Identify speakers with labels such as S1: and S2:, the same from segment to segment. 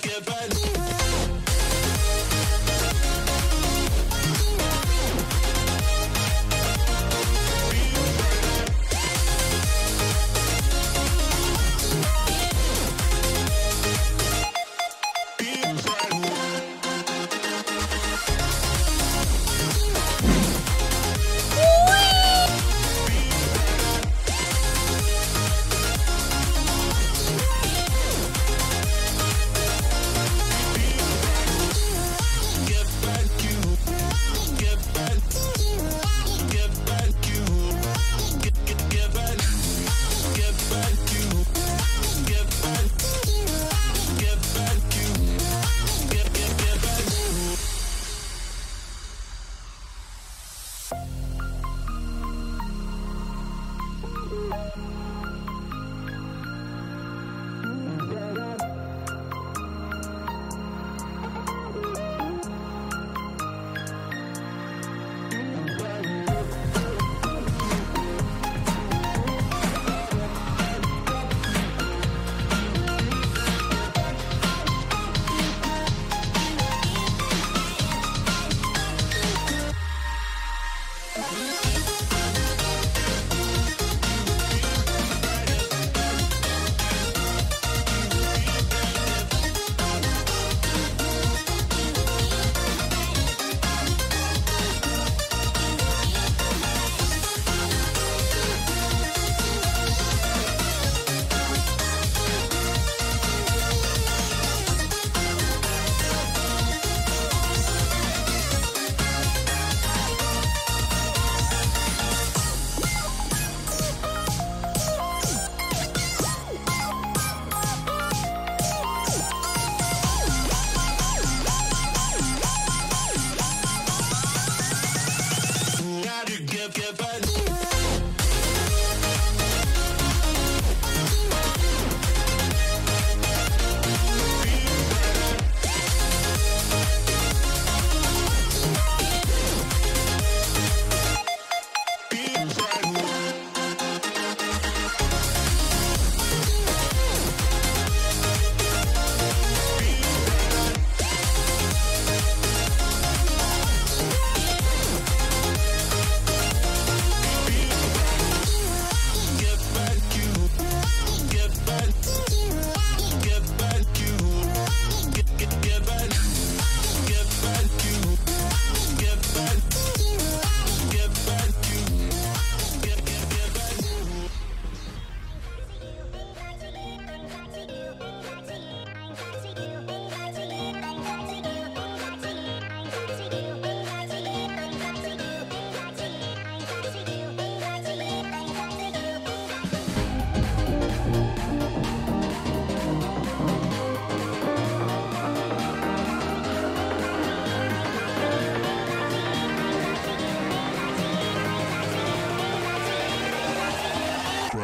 S1: give, given.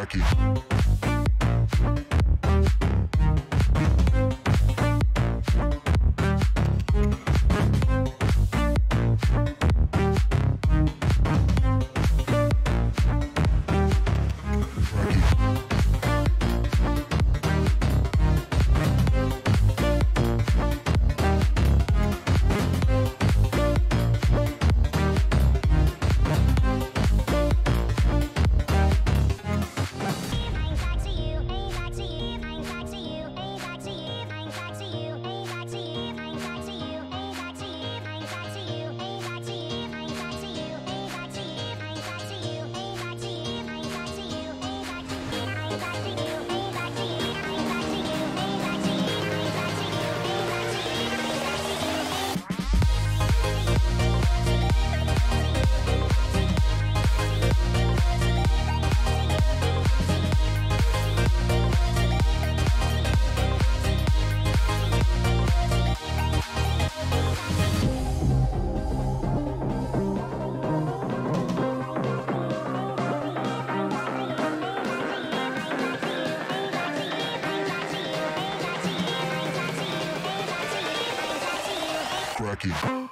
S2: Cracky. Cracky.